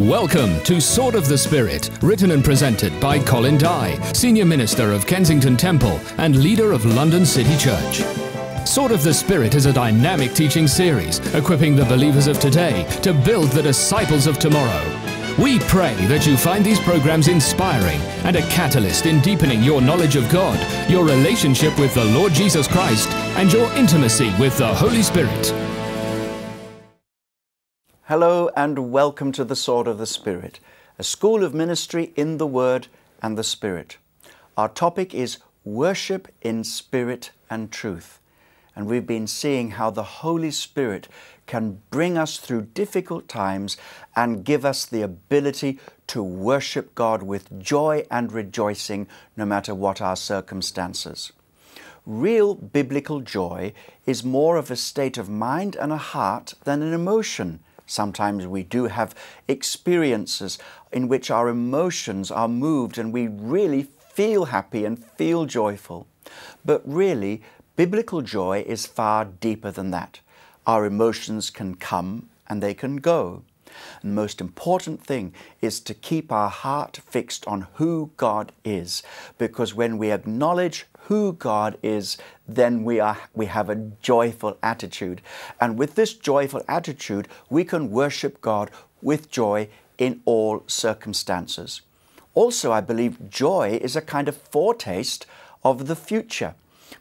Welcome to Sword of the Spirit, written and presented by Colin Dye, Senior Minister of Kensington Temple and leader of London City Church. Sword of the Spirit is a dynamic teaching series equipping the believers of today to build the disciples of tomorrow. We pray that you find these programs inspiring and a catalyst in deepening your knowledge of God, your relationship with the Lord Jesus Christ, and your intimacy with the Holy Spirit. Hello and welcome to the Sword of the Spirit, a school of ministry in the Word and the Spirit. Our topic is worship in spirit and truth. And we've been seeing how the Holy Spirit can bring us through difficult times and give us the ability to worship God with joy and rejoicing no matter what our circumstances. Real biblical joy is more of a state of mind and a heart than an emotion. Sometimes we do have experiences in which our emotions are moved and we really feel happy and feel joyful. But really, biblical joy is far deeper than that. Our emotions can come and they can go. And the most important thing is to keep our heart fixed on who God is, because when we acknowledge who God is, then we, are, we have a joyful attitude. And with this joyful attitude, we can worship God with joy in all circumstances. Also, I believe joy is a kind of foretaste of the future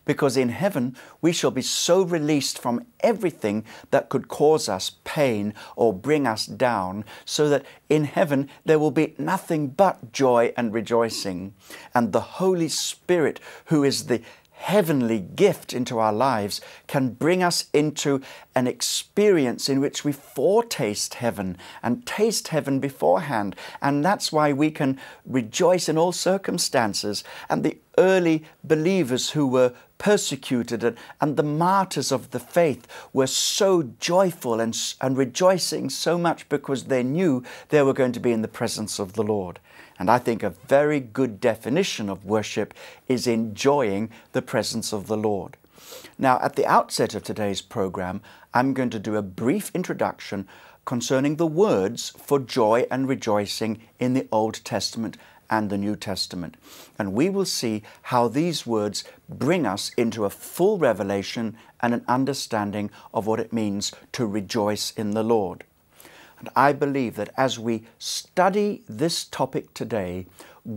because in heaven we shall be so released from everything that could cause us pain or bring us down, so that in heaven there will be nothing but joy and rejoicing. And the Holy Spirit, who is the heavenly gift into our lives can bring us into an experience in which we foretaste heaven and taste heaven beforehand. And that's why we can rejoice in all circumstances. And the early believers who were persecuted and, and the martyrs of the faith were so joyful and, and rejoicing so much because they knew they were going to be in the presence of the Lord. And I think a very good definition of worship is enjoying the presence of the Lord. Now, at the outset of today's program, I'm going to do a brief introduction concerning the words for joy and rejoicing in the Old Testament and the New Testament. And we will see how these words bring us into a full revelation and an understanding of what it means to rejoice in the Lord. And I believe that as we study this topic today,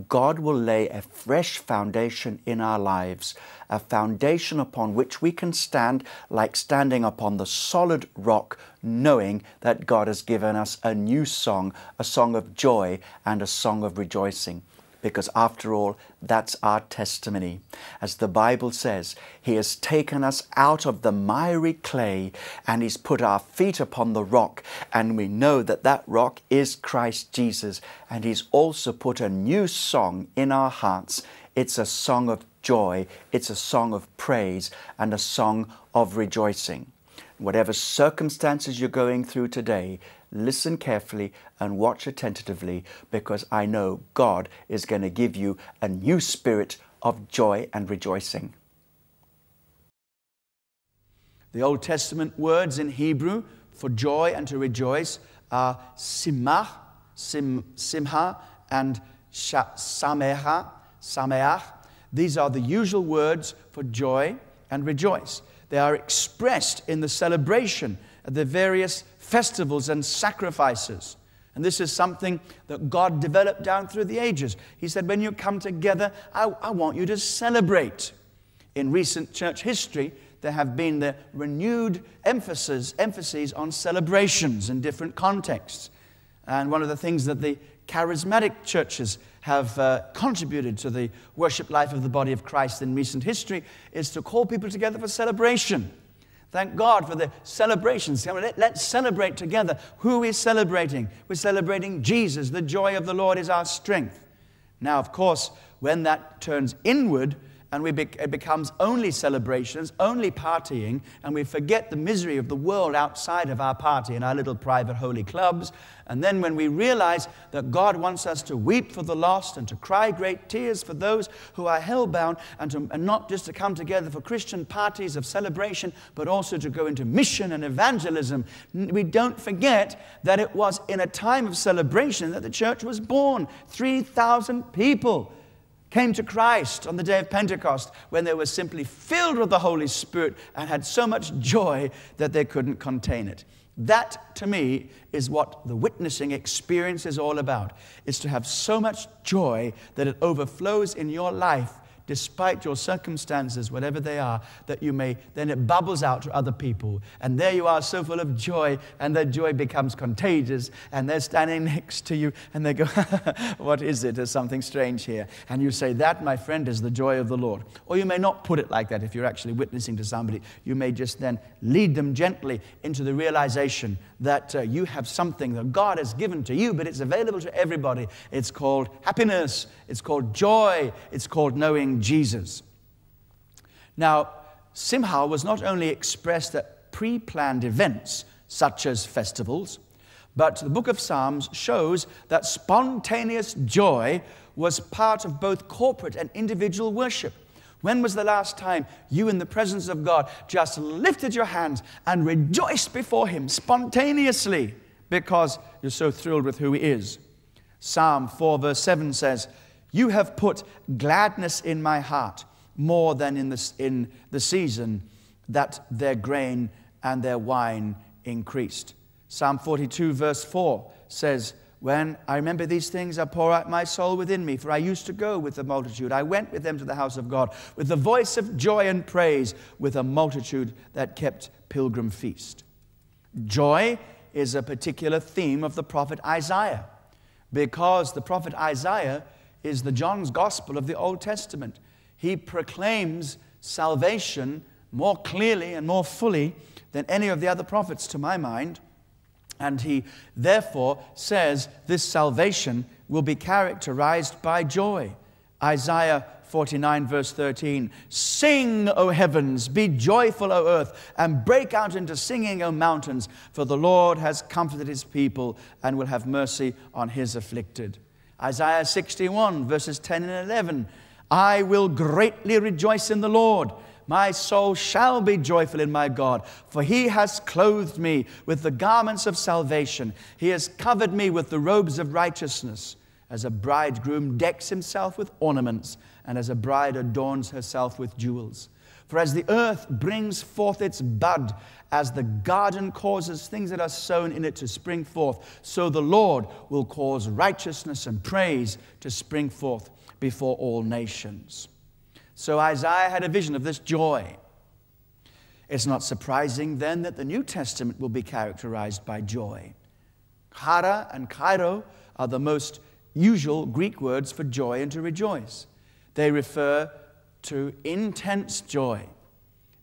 God will lay a fresh foundation in our lives, a foundation upon which we can stand like standing upon the solid rock, knowing that God has given us a new song, a song of joy and a song of rejoicing because after all, that's our testimony. As the Bible says, He has taken us out of the miry clay and He's put our feet upon the rock, and we know that that rock is Christ Jesus, and He's also put a new song in our hearts. It's a song of joy, it's a song of praise, and a song of rejoicing. Whatever circumstances you're going through today, listen carefully and watch attentively because I know God is going to give you a new spirit of joy and rejoicing. The Old Testament words in Hebrew for joy and to rejoice are simah, sim, simha, and sameha, sameach. These are the usual words for joy and rejoice. They are expressed in the celebration of the various festivals and sacrifices. And this is something that God developed down through the ages. He said, when you come together, I, I, want you to celebrate. In recent church history, there have been the renewed emphasis, emphases on celebrations in different contexts. And one of the things that the charismatic churches have uh, contributed to the worship life of the body of Christ in recent history is to call people together for celebration. Thank God for the celebrations. Let's celebrate together. Who is celebrating? We're celebrating Jesus. The joy of the Lord is our strength. Now, of course, when that turns inward and we be- it becomes only celebrations, only partying, and we forget the misery of the world outside of our party in our little private holy clubs. And then when we realize that God wants us to weep for the lost and to cry great tears for those who are hellbound, and, to, and not just to come together for Christian parties of celebration, but also to go into mission and evangelism, we don't forget that it was in a time of celebration that the church was born. 3,000 people came to Christ on the day of Pentecost when they were simply filled with the Holy Spirit and had so much joy that they couldn't contain it. That, to me, is what the witnessing experience is all about. Is to have so much joy that it overflows in your life despite your circumstances, whatever they are, that you may, then it bubbles out to other people. And there you are, so full of joy, and that joy becomes contagious, and they're standing next to you, and they go, What is it? There's something strange here. And you say, That, my friend, is the joy of the Lord. Or you may not put it like that if you're actually witnessing to somebody. You may just then lead them gently into the realization that uh, you have something that God has given to you, but it's available to everybody. It's called happiness, it's called joy, it's called knowing Jesus. Now, Simha was not only expressed at pre planned events such as festivals, but the book of Psalms shows that spontaneous joy was part of both corporate and individual worship. When was the last time you, in the presence of God, just lifted your hands and rejoiced before Him spontaneously because you're so thrilled with who He is? Psalm 4, verse 7 says, You have put gladness in my heart more than in the, in the season that their grain and their wine increased. Psalm 42, verse 4 says, when I remember these things, I pour out my soul within me, for I used to go with the multitude. I went with them to the house of God with the voice of joy and praise, with a multitude that kept pilgrim feast. Joy is a particular theme of the prophet Isaiah, because the prophet Isaiah is the John's gospel of the Old Testament. He proclaims salvation more clearly and more fully than any of the other prophets, to my mind. And he therefore says this salvation will be characterized by joy. Isaiah 49, verse 13 Sing, O heavens, be joyful, O earth, and break out into singing, O mountains, for the Lord has comforted his people and will have mercy on his afflicted. Isaiah 61, verses 10 and 11 I will greatly rejoice in the Lord. My soul shall be joyful in my God, for he has clothed me with the garments of salvation. He has covered me with the robes of righteousness, as a bridegroom decks himself with ornaments, and as a bride adorns herself with jewels. For as the earth brings forth its bud, as the garden causes things that are sown in it to spring forth, so the Lord will cause righteousness and praise to spring forth before all nations. So Isaiah had a vision of this joy. It's not surprising then that the New Testament will be characterized by joy. Chara and chairo are the most usual Greek words for joy and to rejoice. They refer to intense joy.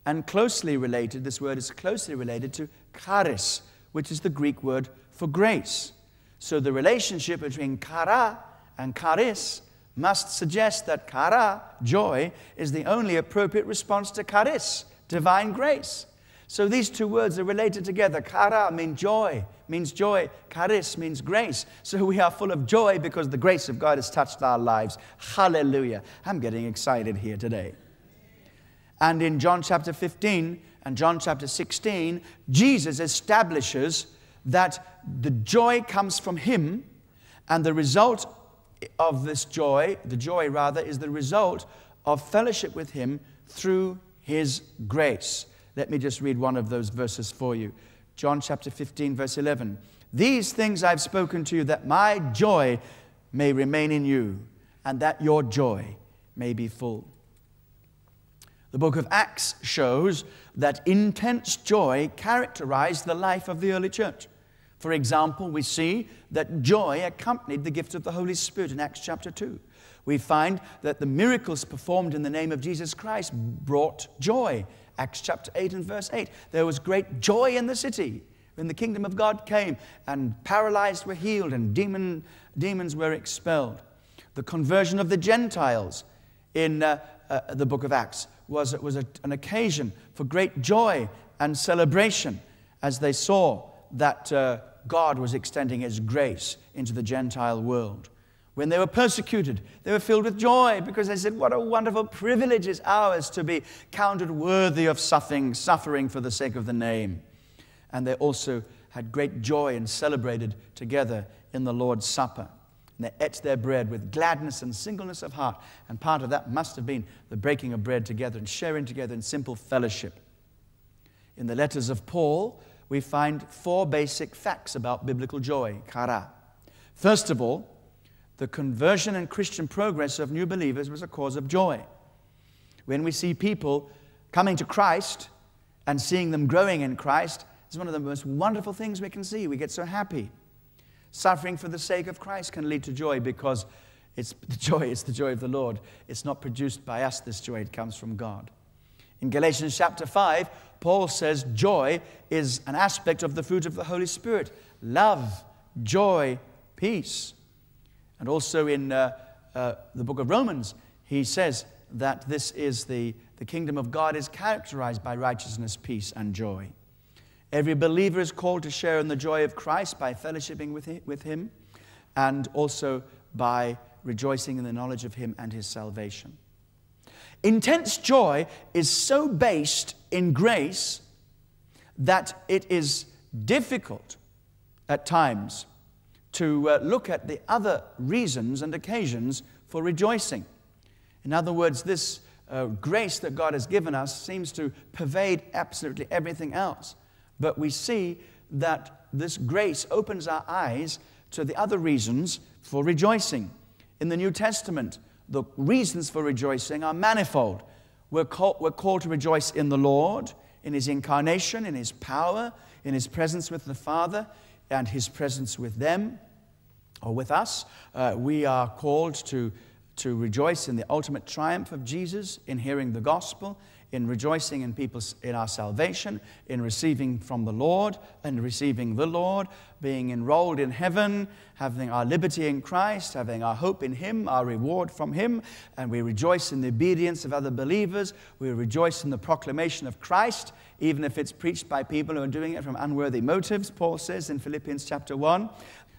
And closely related, this word is closely related to charis, which is the Greek word for grace. So the relationship between chara and charis must suggest that chara, joy, is the only appropriate response to charis, divine grace. So these two words are related together. Chara means joy, means joy. Charis means grace. So we are full of joy because the grace of God has touched our lives. Hallelujah. I'm getting excited here today. And in John chapter 15 and John chapter 16, Jesus establishes that the joy comes from Him, and the result of this joy, the joy rather, is the result of fellowship with Him through His grace. Let me just read one of those verses for you. John chapter 15, verse 11. These things I've spoken to you, that my joy may remain in you, and that your joy may be full. The book of Acts shows that intense joy characterized the life of the early church. For example, we see that joy accompanied the gift of the Holy Spirit in Acts chapter 2. We find that the miracles performed in the name of Jesus Christ brought joy. Acts chapter 8 and verse 8. There was great joy in the city when the kingdom of God came, and paralyzed were healed, and demon, demons were expelled. The conversion of the Gentiles in uh, uh, the book of Acts was, was a, an occasion for great joy and celebration as they saw that uh, God was extending His grace into the Gentile world. When they were persecuted, they were filled with joy because they said, What a wonderful privilege is ours to be counted worthy of suffering, suffering for the sake of the name. And they also had great joy and celebrated together in the Lord's Supper. And they ate their bread with gladness and singleness of heart. And part of that must have been the breaking of bread together and sharing together in simple fellowship. In the letters of Paul, we find four basic facts about biblical joy, chara. First of all, the conversion and Christian progress of new believers was a cause of joy. When we see people coming to Christ and seeing them growing in Christ, it's one of the most wonderful things we can see. We get so happy. Suffering for the sake of Christ can lead to joy because it's the joy, it's the joy of the Lord. It's not produced by us, this joy, it comes from God. In Galatians chapter 5, Paul says joy is an aspect of the fruit of the Holy Spirit love, joy, peace. And also in uh, uh, the book of Romans, he says that this is the, the kingdom of God is characterized by righteousness, peace, and joy. Every believer is called to share in the joy of Christ by fellowshipping with him, with him and also by rejoicing in the knowledge of Him and His salvation. Intense joy is so based in grace that it is difficult at times to uh, look at the other reasons and occasions for rejoicing. In other words, this uh, grace that God has given us seems to pervade absolutely everything else. But we see that this grace opens our eyes to the other reasons for rejoicing. In the New Testament, the reasons for rejoicing are manifold. We're called, we're called to rejoice in the Lord, in His incarnation, in His power, in His presence with the Father, and His presence with them or with us. Uh, we are called to, to rejoice in the ultimate triumph of Jesus, in hearing the gospel, in rejoicing in people in our salvation, in receiving from the Lord and receiving the Lord, being enrolled in heaven, having our liberty in Christ, having our hope in Him, our reward from Him, and we rejoice in the obedience of other believers. We rejoice in the proclamation of Christ, even if it's preached by people who are doing it from unworthy motives, Paul says in Philippians chapter 1.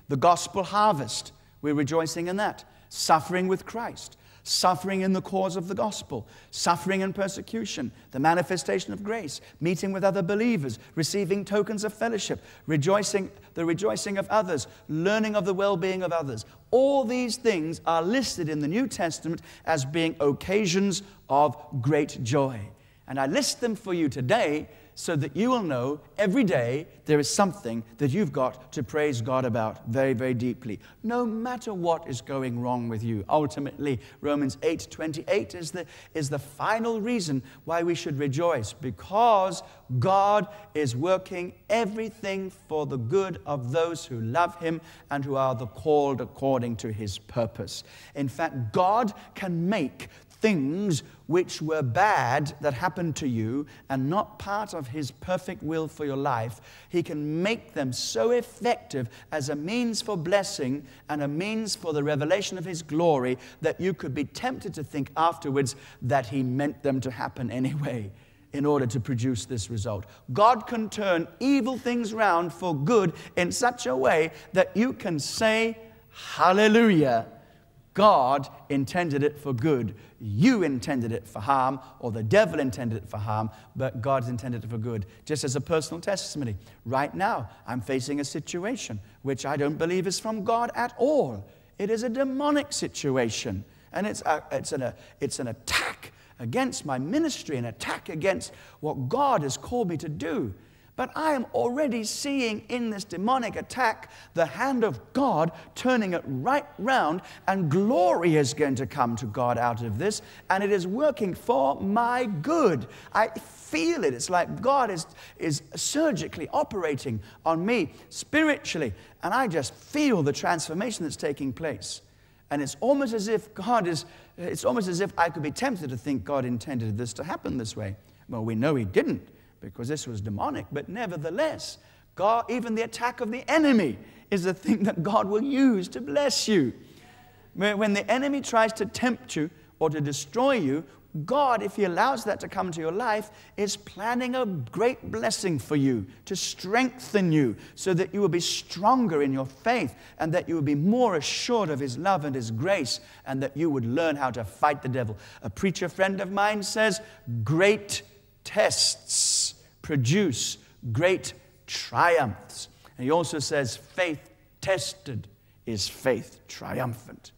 The gospel harvest, we're rejoicing in that. Suffering with Christ suffering in the cause of the gospel, suffering and persecution, the manifestation of grace, meeting with other believers, receiving tokens of fellowship, rejoicing, the rejoicing of others, learning of the well being of others. All these things are listed in the New Testament as being occasions of great joy. And I list them for you today so that you will know every day there is something that you've got to praise God about very, very deeply. No matter what is going wrong with you. Ultimately, Romans 8 28 is the, is the final reason why we should rejoice because God is working everything for the good of those who love Him and who are the called according to His purpose. In fact, God can make things which were bad that happened to you and not part of His perfect will for your life, He can make them so effective as a means for blessing and a means for the revelation of His glory that you could be tempted to think afterwards that He meant them to happen anyway in order to produce this result. God can turn evil things round for good in such a way that you can say, Hallelujah God intended it for good. You intended it for harm, or the devil intended it for harm, but God's intended it for good. Just as a personal testimony, right now, I'm facing a situation which I don't believe is from God at all. It is a demonic situation, and it's, a, it's, an, a, it's an attack against my ministry, an attack against what God has called me to do. But I am already seeing in this demonic attack the hand of God turning it right round, and glory is going to come to God out of this, and it is working for my good. I feel it. It's like God is, is surgically operating on me spiritually, and I just feel the transformation that's taking place. And it's almost as if God is, it's almost as if I could be tempted to think God intended this to happen this way. Well, we know He didn't because this was demonic, but nevertheless, God, even the attack of the enemy is a thing that God will use to bless you. When the enemy tries to tempt you, or to destroy you, God, if He allows that to come into your life, is planning a great blessing for you to strengthen you so that you will be stronger in your faith and that you will be more assured of His love and His grace and that you would learn how to fight the devil. A preacher friend of mine says, Great tests produce great triumphs. And he also says, Faith tested is faith triumphant.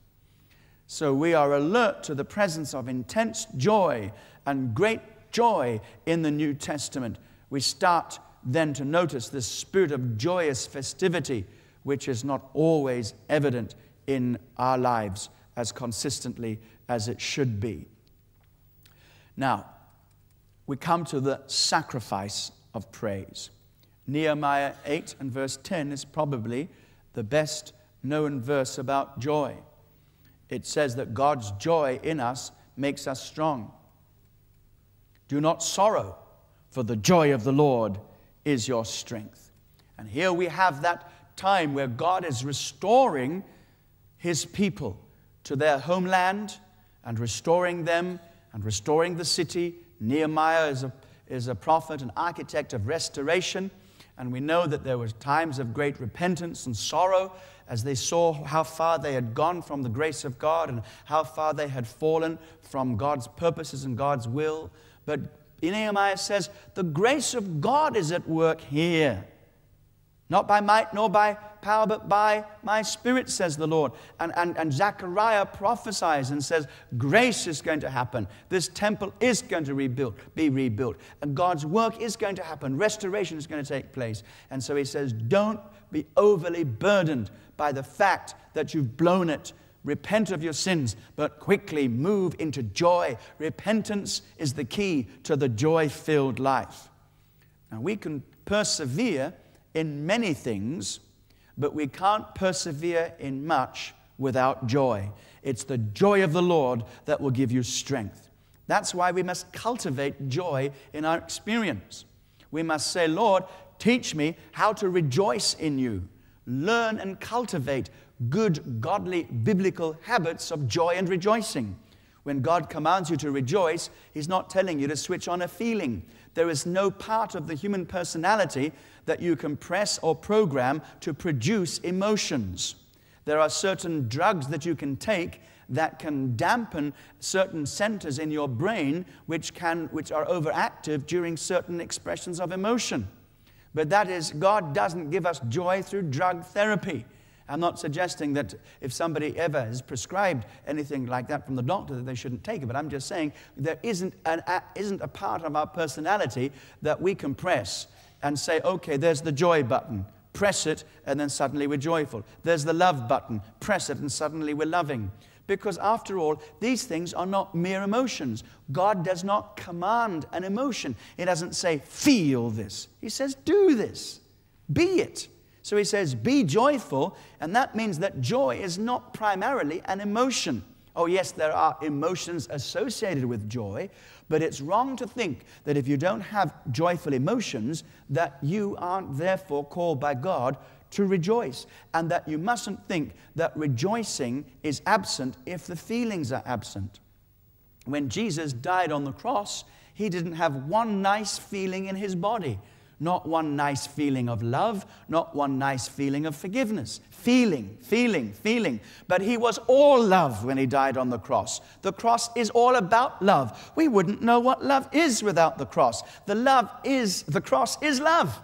So we are alert to the presence of intense joy and great joy in the New Testament. We start then to notice this spirit of joyous festivity, which is not always evident in our lives as consistently as it should be. Now, we come to the sacrifice of praise. Nehemiah 8 and verse 10 is probably the best known verse about joy. It says that God's joy in us makes us strong. Do not sorrow, for the joy of the Lord is your strength. And here we have that time where God is restoring his people to their homeland and restoring them and restoring the city. Nehemiah is a, is a prophet, an architect of restoration. And we know that there were times of great repentance and sorrow as they saw how far they had gone from the grace of God and how far they had fallen from God's purposes and God's will. But Nehemiah says, The grace of God is at work here. Not by might nor by power, but by my spirit, says the Lord. And, and, and Zechariah prophesies and says, Grace is going to happen. This temple is going to rebuild, be rebuilt. And God's work is going to happen. Restoration is going to take place. And so he says, Don't be overly burdened by the fact that you've blown it. Repent of your sins, but quickly move into joy. Repentance is the key to the joy filled life. Now, we can persevere in many things, but we can't persevere in much without joy. It's the joy of the Lord that will give you strength. That's why we must cultivate joy in our experience. We must say, Lord, teach me how to rejoice in you. Learn and cultivate good, godly, biblical habits of joy and rejoicing. When God commands you to rejoice, He's not telling you to switch on a feeling. There is no part of the human personality that you can press or program to produce emotions. There are certain drugs that you can take that can dampen certain centers in your brain which, can, which are overactive during certain expressions of emotion. But that is, God doesn't give us joy through drug therapy. I'm not suggesting that if somebody ever has prescribed anything like that from the doctor that they shouldn't take it, but I'm just saying there isn't, an, a, isn't a part of our personality that we can press and say, okay, there's the joy button. Press it, and then suddenly we're joyful. There's the love button. Press it, and suddenly we're loving. Because after all, these things are not mere emotions. God does not command an emotion. He doesn't say, feel this. He says, do this. Be it. So he says, be joyful. And that means that joy is not primarily an emotion. Oh, yes, there are emotions associated with joy, but it's wrong to think that if you don't have joyful emotions, that you aren't therefore called by God to rejoice. And that you mustn't think that rejoicing is absent if the feelings are absent. When Jesus died on the cross, he didn't have one nice feeling in his body. Not one nice feeling of love, not one nice feeling of forgiveness. Feeling, feeling, feeling. But he was all love when he died on the cross. The cross is all about love. We wouldn't know what love is without the cross. The love is, the cross is love.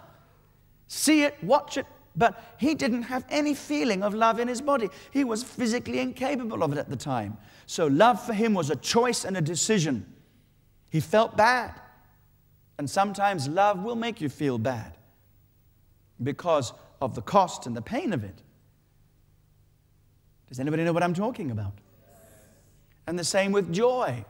See it, watch it, but he didn't have any feeling of love in his body. He was physically incapable of it at the time. So love for him was a choice and a decision. He felt bad. And sometimes love will make you feel bad because of the cost and the pain of it. Does anybody know what I'm talking about? And the same with joy.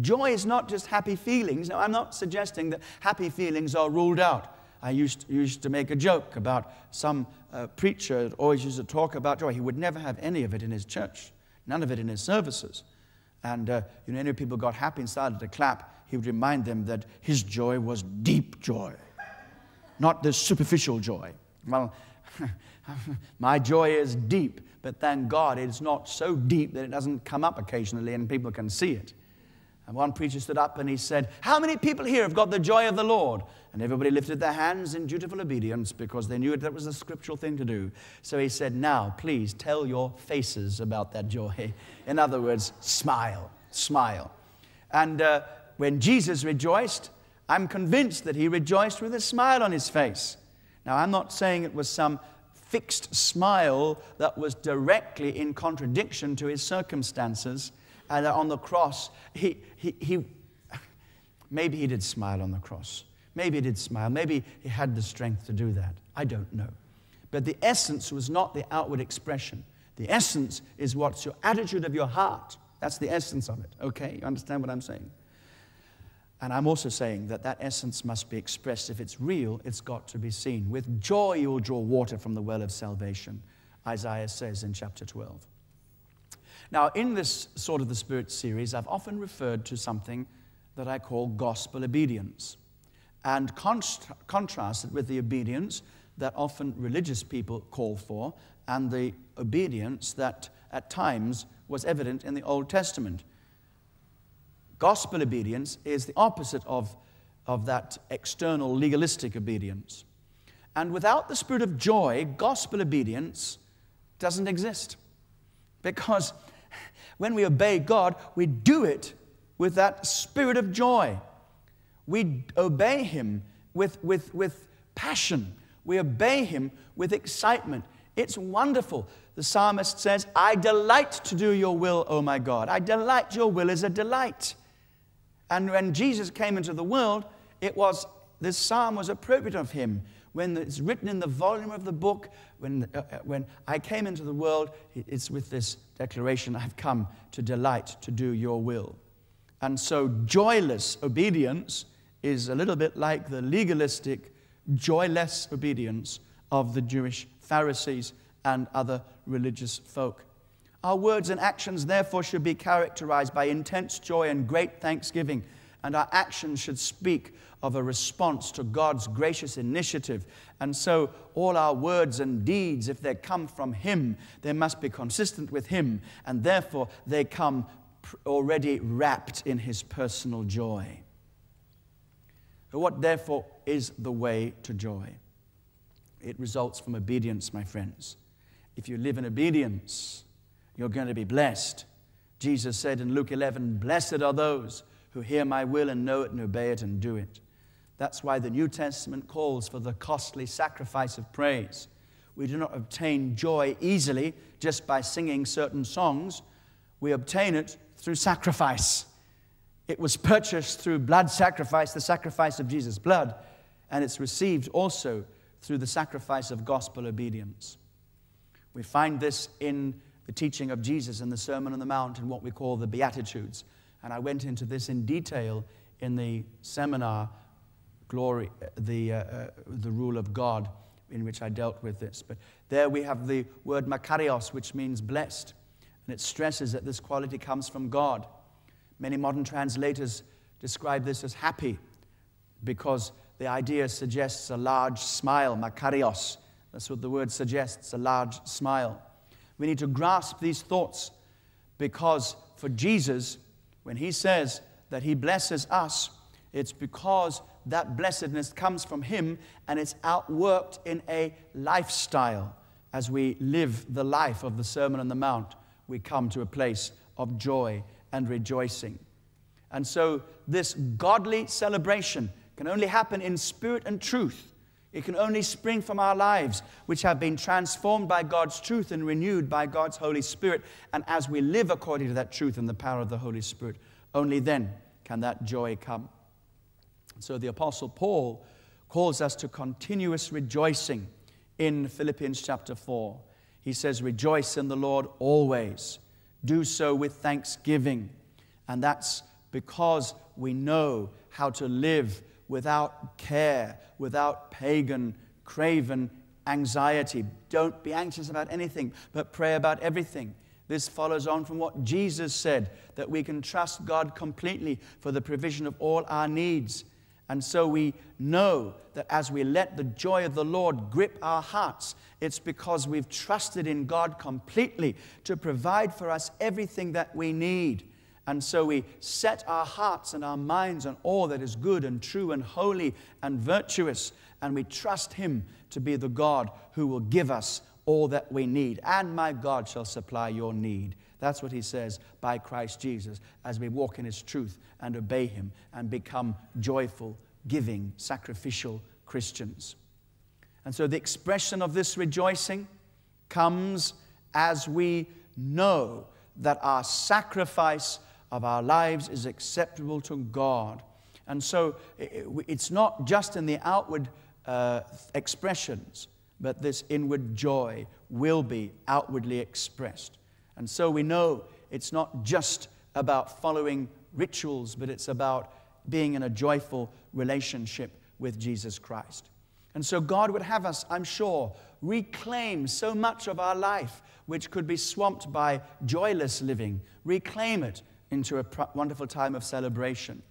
Joy is not just happy feelings. Now, I'm not suggesting that happy feelings are ruled out. I used, used to make a joke about some uh, preacher that always used to talk about joy. He would never have any of it in his church, none of it in his services. And uh, you know, any people got happy and started to clap he would remind them that his joy was deep joy, not this superficial joy. Well, my joy is deep. but thank God it's not so deep that it doesn't come up occasionally and people can see it. And one preacher stood up and he said, How many people here have got the joy of the Lord? And everybody lifted their hands in dutiful obedience because they knew that was a scriptural thing to do. So he said, Now, please tell your faces about that joy. In other words, smile, smile. And uh, when Jesus rejoiced, I'm convinced that he rejoiced with a smile on his face. Now, I'm not saying it was some fixed smile that was directly in contradiction to his circumstances and on the cross, he, he, he, maybe he did smile on the cross. Maybe he did smile. Maybe he had the strength to do that. I don't know. But the essence was not the outward expression. The essence is what's your attitude of your heart. That's the essence of it. Okay? You understand what I'm saying? And I'm also saying that that essence must be expressed. If it's real, it's got to be seen. With joy, you will draw water from the well of salvation, Isaiah says in chapter 12. Now, in this Sword of the Spirit series, I've often referred to something that I call gospel obedience and const- with the obedience that often religious people call for and the obedience that at times was evident in the Old Testament. Gospel obedience is the opposite of, of that external legalistic obedience. And without the spirit of joy, gospel obedience doesn't exist. Because when we obey God, we do it with that spirit of joy. We obey Him with, with, with passion. We obey Him with excitement. It's wonderful. The psalmist says, I delight to do your will, O my God. I delight, your will is a delight. And when Jesus came into the world, it was, this psalm was appropriate of him when it's written in the volume of the book, when, uh, uh, when I came into the world, it's with this declaration I've come to delight to do your will. And so, joyless obedience is a little bit like the legalistic, joyless obedience of the Jewish Pharisees and other religious folk. Our words and actions, therefore, should be characterized by intense joy and great thanksgiving, and our actions should speak of a response to God's gracious initiative. And so, all our words and deeds, if they come from Him, they must be consistent with Him, and therefore they come already wrapped in His personal joy. What, therefore, is the way to joy? It results from obedience, my friends. If you live in obedience, you're going to be blessed. Jesus said in Luke 11, Blessed are those who hear my will and know it and obey it and do it. That's why the New Testament calls for the costly sacrifice of praise. We do not obtain joy easily just by singing certain songs, we obtain it through sacrifice. It was purchased through blood sacrifice, the sacrifice of Jesus' blood, and it's received also through the sacrifice of gospel obedience. We find this in the teaching of Jesus in the Sermon on the Mount and what we call the Beatitudes. And I went into this in detail in the seminar glory, the, uh, uh, the rule of God, in which I dealt with this. But there we have the word makarios, which means blessed. And it stresses that this quality comes from God. Many modern translators describe this as happy because the idea suggests a large smile, makarios. That's what the word suggests, a large smile. We need to grasp these thoughts because for Jesus, when he says that he blesses us, it's because that blessedness comes from Him and it's outworked in a lifestyle. As we live the life of the Sermon on the Mount, we come to a place of joy and rejoicing. And so, this godly celebration can only happen in spirit and truth. It can only spring from our lives, which have been transformed by God's truth and renewed by God's Holy Spirit. And as we live according to that truth and the power of the Holy Spirit, only then can that joy come. So the Apostle Paul calls us to continuous rejoicing in Philippians chapter 4. He says, Rejoice in the Lord always. Do so with thanksgiving. And that's because we know how to live without care, without pagan, craven anxiety. Don't be anxious about anything, but pray about everything. This follows on from what Jesus said that we can trust God completely for the provision of all our needs And so we know that as we let the joy of the Lord grip our hearts, it's because we've trusted in God completely to provide for us everything that we need. And so we set our hearts and our minds on all that is good and true and holy and virtuous. And we trust Him to be the God who will give us all that we need. And my God shall supply your need. That's what He says by Christ Jesus as we walk in His truth and obey Him and become joyful, giving, sacrificial Christians. And so the expression of this rejoicing comes as we know that our sacrifice of our lives is acceptable to God. And so it's not just in the outward uh, expressions, but this inward joy will be outwardly expressed. And so we know it's not just about following rituals, but it's about being in a joyful relationship with Jesus Christ. And so God would have us, I'm sure, reclaim so much of our life which could be swamped by joyless living, reclaim it into a wonderful time of celebration.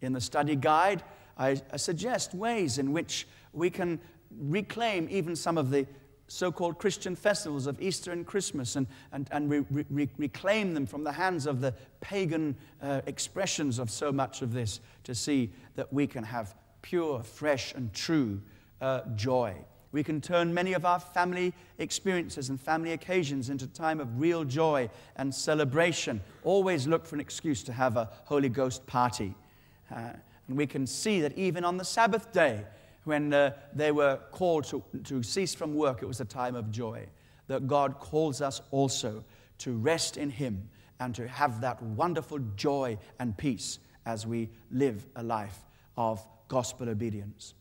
In the study guide, I, I suggest ways in which we can reclaim even some of the so called Christian festivals of Easter and Christmas and, and, and re, re, reclaim them from the hands of the pagan uh, expressions of so much of this to see that we can have pure, fresh, and true uh, joy. We can turn many of our family experiences and family occasions into a time of real joy and celebration. Always look for an excuse to have a Holy Ghost party. Uh, and we can see that even on the Sabbath day, when uh, they were called to, to cease from work, it was a time of joy. That God calls us also to rest in Him and to have that wonderful joy and peace as we live a life of gospel obedience.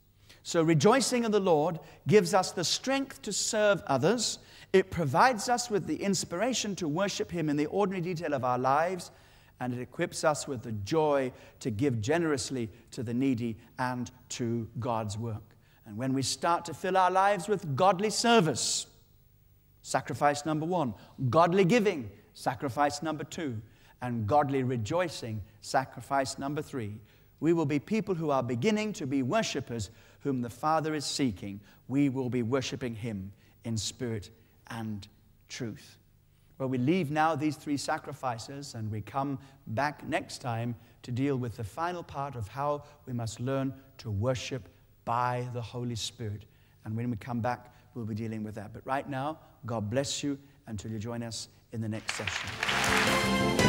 So, rejoicing in the Lord gives us the strength to serve others. It provides us with the inspiration to worship Him in the ordinary detail of our lives, and it equips us with the joy to give generously to the needy and to God's work. And when we start to fill our lives with godly service, sacrifice number one, godly giving, sacrifice number two, and godly rejoicing, sacrifice number three, we will be people who are beginning to be worshippers whom the Father is seeking, we will be worshiping him in spirit and truth. Well, we leave now these three sacrifices and we come back next time to deal with the final part of how we must learn to worship by the Holy Spirit. And when we come back, we'll be dealing with that. But right now, God bless you until you join us in the next session.